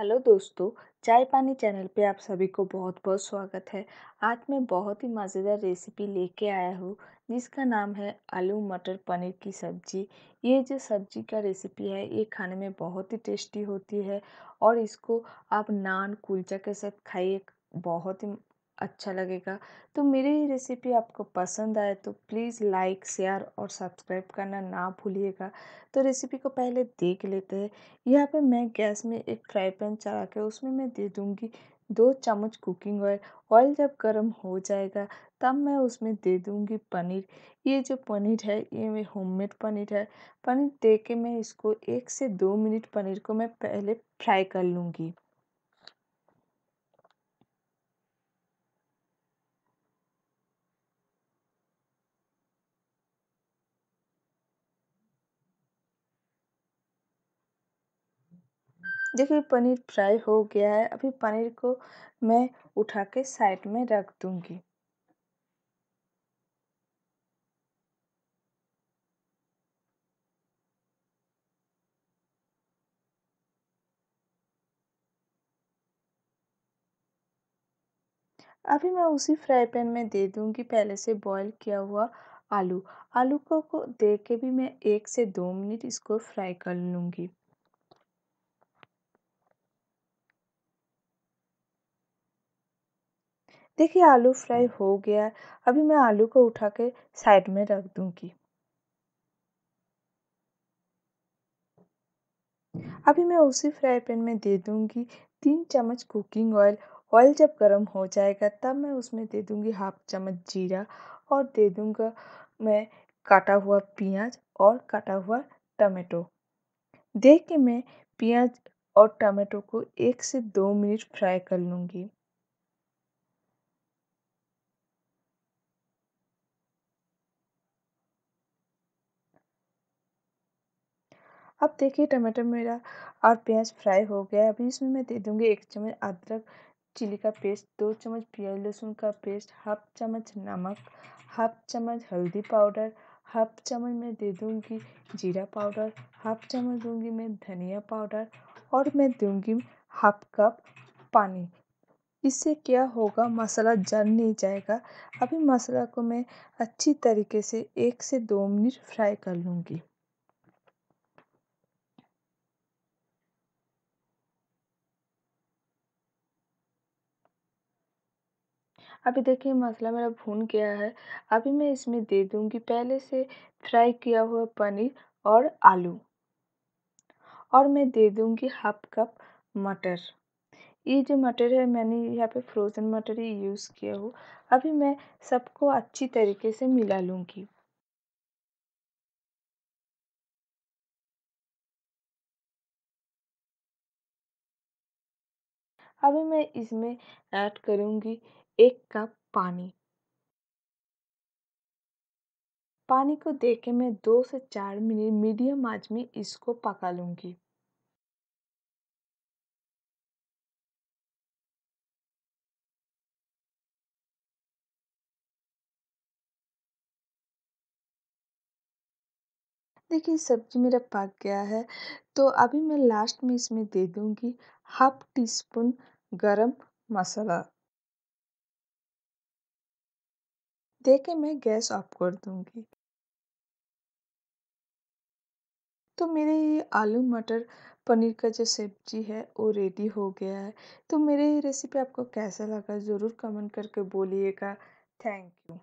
Hello दोस्तों, चाय पानी चैनल पे आप सभी को बहुत बहुत स्वागत है। आज मैं बहुत ही मज़ेदार रेसिपी लेके आया हूँ, जिसका नाम है आलू मटर पनीर की सब्ज़ी। ये जो सब्ज़ी का रेसिपी है, ये खाने में बहुत ही टेस्टी होती है और इसको आप नान कुलचा के साथ खाइए, बहुत ही अच्छा लगेगा। तो मेरी ये रेसिपी आपको पसंद आए तो प्लीज़ लाइक शेयर और सब्सक्राइब करना ना भूलिएगा। तो रेसिपी को पहले देख लेते हैं। यहाँ पे मैं गैस में एक फ्राई पैन चढ़ा के उसमें मैं दे दूँगी दो चम्मच कुकिंग ऑयल ऑयल जब गर्म हो जाएगा तब मैं उसमें दे दूँगी पनीर। ये जो पनीर है, ये मैं होममेड पनीर है। पनीर दे के मैं इसको एक से दो मिनट पनीर को मैं पहले फ्राई कर लूँगी। देखिए पनीर फ्राई हो गया है अभी पनीर को मैं उठा के साइड में रख दूँगी। अभी मैं उसी फ्राई पैन में दे दूँगी पहले से बॉईल किया हुआ आलू। आलू को, को दे के भी मैं एक से दो मिनट इसको फ्राई कर लूँगी। देखिए, आलू फ्राई हो गया है। अभी मैं आलू को उठा के साइड में रख दूँगी। अभी मैं उसी फ्राई पैन में दे दूँगी। तीन चम्मच कुकिंग ऑयल। ऑयल जब गर्म हो जाएगा, तब मैं उसमें दे दूँगी हाफ़ चम्मच जीरा और दे दूँगा मैं काटा हुआ प्याज और काटा हुआ टमाटो। दे के मैं प्याज और टमाटो को एक से दो मिनट फ्राई कर लूँगी। अब देखिए टमाटर मेरा और प्याज फ्राई हो गया है। अभी इसमें मैं दे दूँगी एक चम्मच अदरक चिली का पेस्ट, दो चम्मच प्याज लहसुन का पेस्ट, हाफ़ चम्मच नमक, हाफ़ चम्मच हल्दी पाउडर, हाफ़ चम्मच मैं दे दूँगी जीरा पाउडर, हाफ़ चम्मच दूँगी मैं धनिया पाउडर और मैं दूँगी हाफ़ कप पानी। इससे क्या होगा, मसाला जल नहीं जाएगा। अभी मसाला को मैं अच्छी तरीके से एक से दो मिनट फ्राई कर लूँगी। अभी देखिए मसाला मेरा भून गया है। अभी मैं इसमें दे दूँगी पहले से फ्राई किया हुआ पनीर और आलू। और मैं दे दूँगी हाफ़ कप मटर। ये जो मटर है मैंने यहाँ पे फ्रोज़न मटर ही यूज़ किया हूँ। अभी मैं सबको अच्छी तरीके से मिला लूँगी। अभी मैं इसमें ऐड करूँगी एक कप पानी। पानी को दे के मैं दो से चार मिनट मीडियम आँच में इसको पका लूँगी। देखिए, सब्ज़ी मेरा पक गया है तो अभी मैं लास्ट में इसमें दे दूँगी हाफ़ टी स्पून गरम मसाला। दे के मैं गैस ऑफ़ कर दूँगी। तो मेरे ये आलू मटर पनीर का जो सब्ज़ी है, वो रेडी हो गया है। तो मेरे ये रेसिपी आपको कैसा लगा? ज़रूर कमेंट करके बोलिएगा। Thank you